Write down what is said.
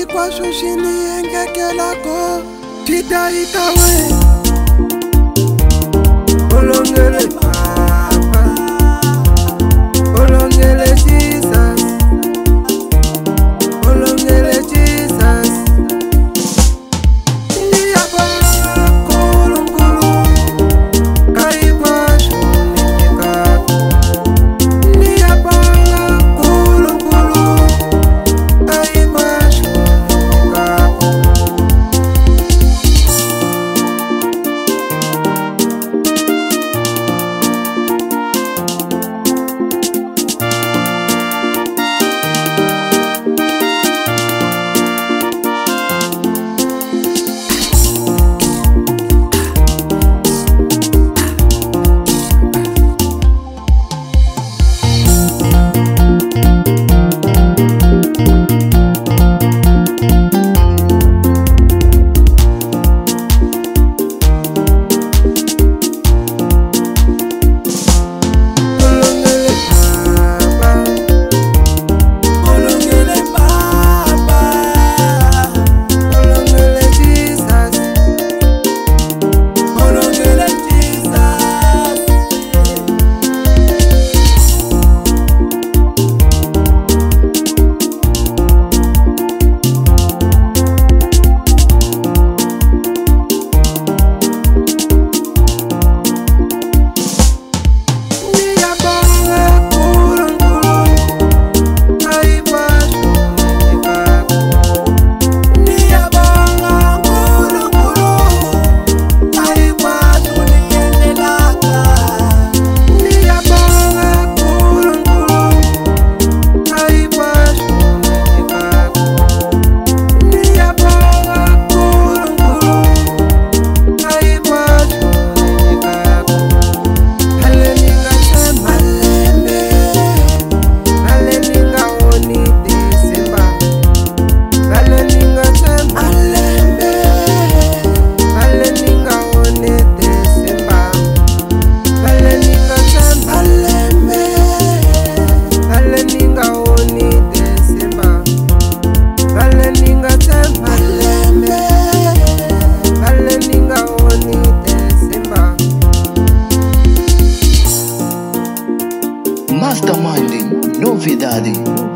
hinkwaswo swi ni endlekelaka swi ta yi ta wena Masterminding, novidade.